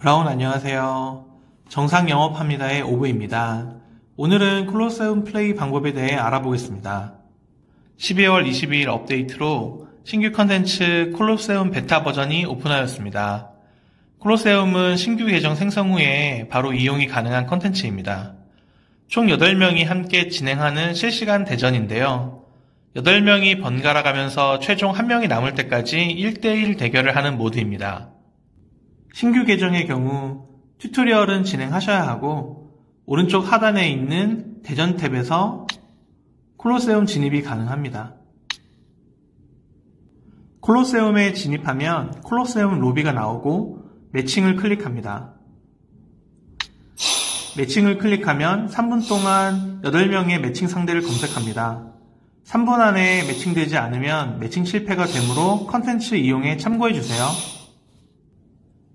여러분 안녕하세요. 정상 영업합니다의 오브입니다. 오늘은 콜로세움 플레이 방법에 대해 알아보겠습니다. 12월 22일 업데이트로 신규 컨텐츠 콜로세움 베타 버전이 오픈하였습니다. 콜로세움은 신규 계정 생성 후에 바로 이용이 가능한 컨텐츠입니다. 총 8명이 함께 진행하는 실시간 대전인데요. 8명이 번갈아 가면서 최종 1명이 남을 때까지 1대1 대결을 하는 모드입니다. 신규 계정의 경우 튜토리얼은 진행하셔야 하고 오른쪽 하단에 있는 대전 탭에서 콜로세움 진입이 가능합니다. 콜로세움에 진입하면 콜로세움 로비가 나오고 매칭을 클릭합니다. 매칭을 클릭하면 3분 동안 8명의 매칭 상대를 검색합니다. 3분 안에 매칭되지 않으면 매칭 실패가 되므로 컨텐츠 이용에 참고해주세요.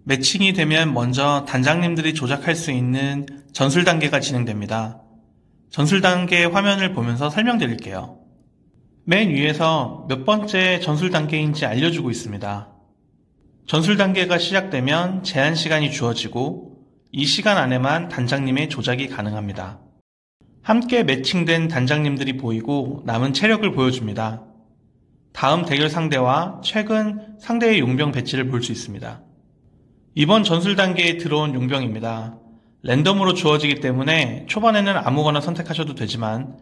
매칭이 되면 먼저 단장님들이 조작할 수 있는 전술 단계가 진행됩니다. 전술 단계 화면을 보면서 설명드릴게요. 맨 위에서 몇 번째 전술 단계인지 알려주고 있습니다. 전술 단계가 시작되면 제한 시간이 주어지고 이 시간 안에만 단장님의 조작이 가능합니다. 함께 매칭된 단장님들이 보이고 남은 체력을 보여줍니다. 다음 대결 상대와 최근 상대의 용병 배치를 볼 수 있습니다. 이번 전술 단계에 들어온 용병입니다. 랜덤으로 주어지기 때문에 초반에는 아무거나 선택하셔도 되지만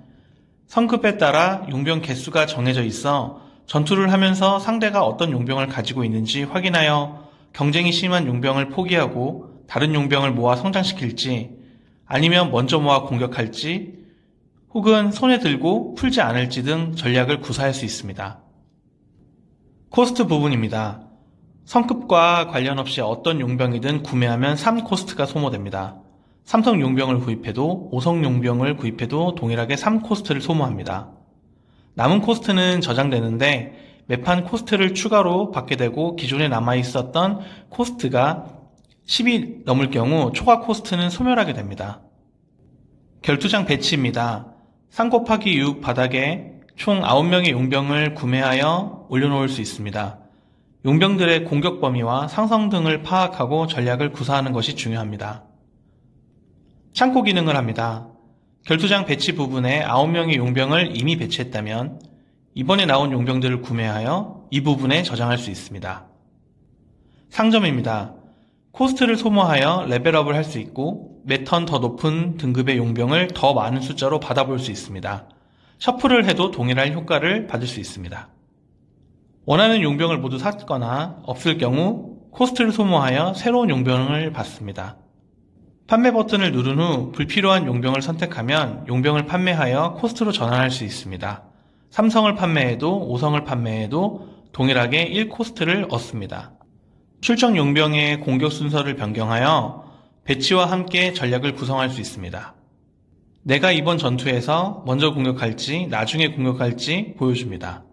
성급에 따라 용병 개수가 정해져 있어 전투를 하면서 상대가 어떤 용병을 가지고 있는지 확인하여 경쟁이 심한 용병을 포기하고 다른 용병을 모아 성장시킬지 아니면 먼저 모아 공격할지 혹은 손에 들고 풀지 않을지 등 전략을 구사할 수 있습니다. 코스트 부분입니다. 성급과 관련 없이 어떤 용병이든 구매하면 3코스트가 소모됩니다. 삼성 용병을 구입해도 5성 용병을 구입해도 동일하게 3코스트를 소모합니다. 남은 코스트는 저장되는데 매판 코스트를 추가로 받게 되고 기존에 남아 있었던 코스트가 10이 넘을 경우 초과 코스트는 소멸하게 됩니다. 결투장 배치입니다. 3 곱하기 6 바닥에 총 9명의 용병을 구매하여 올려놓을 수 있습니다. 용병들의 공격 범위와 상성 등을 파악하고 전략을 구사하는 것이 중요합니다. 창고 기능을 합니다. 결투장 배치 부분에 9명의 용병을 이미 배치했다면 이번에 나온 용병들을 구매하여 이 부분에 저장할 수 있습니다. 상점입니다. 코스트를 소모하여 level up을 할 수 있고 매턴 더 높은 등급의 용병을 더 많은 숫자로 받아볼 수 있습니다. shuffle을 해도 동일한 효과를 받을 수 있습니다. 원하는 용병을 모두 샀거나 없을 경우 코스트를 소모하여 새로운 용병을 받습니다. 판매 버튼을 누른 후 불필요한 용병을 선택하면 용병을 판매하여 코스트로 전환할 수 있습니다. 삼성을 판매해도 5성을 판매해도 동일하게 1코스트를 얻습니다. 출정 용병의 공격 순서를 변경하여 배치와 함께 전략을 구성할 수 있습니다. 내가 이번 전투에서 먼저 공격할지 나중에 공격할지 보여줍니다.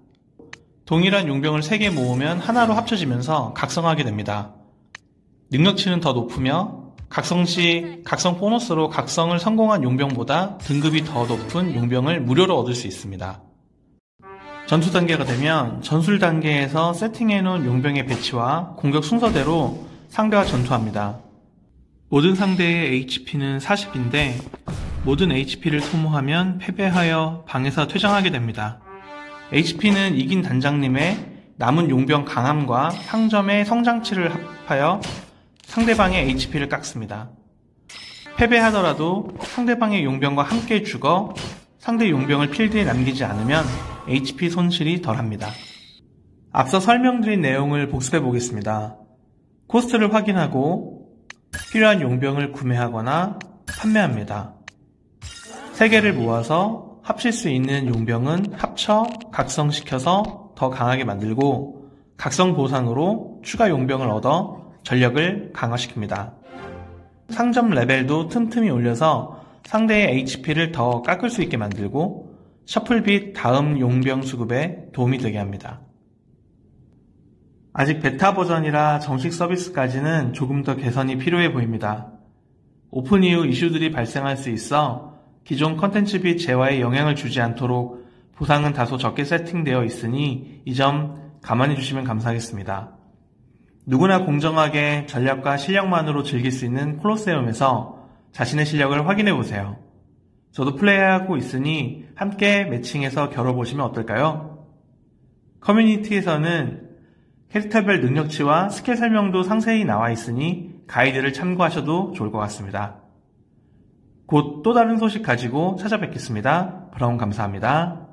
동일한 용병을 3개 모으면 하나로 합쳐지면서 각성하게 됩니다. 능력치는 더 높으며 각성 시 각성 보너스로 각성을 성공한 용병보다 등급이 더 높은 용병을 무료로 얻을 수 있습니다. 전투 단계가 되면 전술 단계에서 세팅해 놓은 용병의 배치와 공격 순서대로 상대와 전투합니다. 모든 상대의 HP는 40인데 모든 HP를 소모하면 패배하여 방에서 퇴장하게 됩니다. HP는 이긴 단장님의 남은 용병 강함과 상점의 성장치를 합하여 상대방의 HP를 깎습니다. 패배하더라도 상대방의 용병과 함께 죽어 상대 용병을 필드에 남기지 않으면 HP 손실이 덜합니다. 앞서 설명드린 내용을 복습해 보겠습니다. 코스트를 확인하고 필요한 용병을 구매하거나 판매합니다. 3개를 모아서 합칠 수 있는 용병은 합쳐 각성시켜서 더 강하게 만들고 각성 보상으로 추가 용병을 얻어 전력을 강화시킵니다. 상점 레벨도 틈틈이 올려서 상대의 HP를 더 깎을 수 있게 만들고 shuffle 및 다음 용병 수급에 도움이 되게 합니다. 아직 베타 버전이라 정식 서비스까지는 조금 더 개선이 필요해 보입니다. 오픈 이후 이슈들이 발생할 수 있어 기존 컨텐츠 및 재화에 영향을 주지 않도록 보상은 다소 적게 세팅되어 있으니 이 점 감안해 주시면 감사하겠습니다. 누구나 공정하게 전략과 실력만으로 즐길 수 있는 콜로세움에서 자신의 실력을 확인해 보세요. 저도 플레이하고 있으니 함께 매칭해서 겨뤄보시면 어떨까요? 커뮤니티에서는 캐릭터별 능력치와 스킬 설명도 상세히 나와 있으니 가이드를 참고하셔도 좋을 것 같습니다. 곧 또 다른 소식 가지고 찾아뵙겠습니다. 그럼 감사합니다.